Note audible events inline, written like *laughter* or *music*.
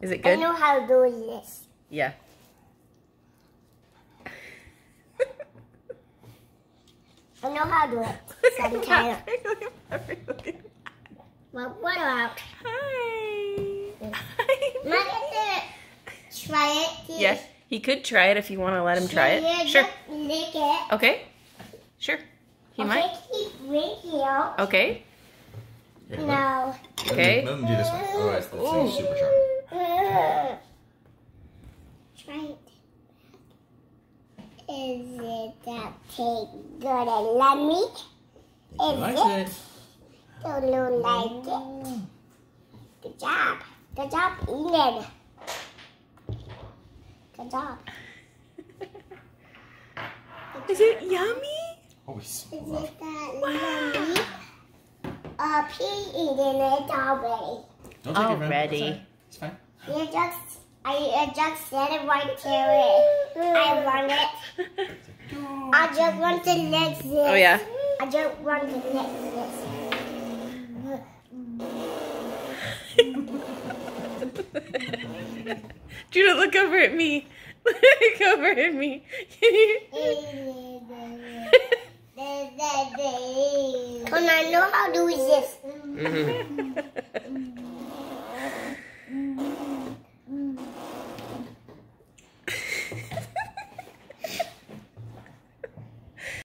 Is it good? I know how to do this. Yeah. I know how to do it. *laughs* Sometimes. Well, what about? Hi. Am I gonna try it? Please? Yes, he could try it if you want to let him try it. Sure. Lick it. Okay. Sure. He okay, might. keep drinking out. Okay. Here, No. Okay. Let him do this one. Otherwise, the thing's super sharp. Try it. Is it that taste good and lummy? He Is likes it? it. Don't you like it? Good job. Good job, Eden. Good job. Is it yummy? Oh, he's Is love. it that lummy? Uh, Pete eating it already. Don't take it, man. Already. It's fine. You just, I, just said it right to it. I want it. I just want to lick this. Oh yeah. I just want to lick this. *laughs* Judah, look over at me. *laughs* Look over at me. *laughs* And I know how to do this. Mhm.